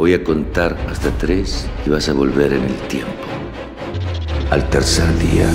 Voy a contar hasta tres y vas a volver en el tiempo. Al tercer día.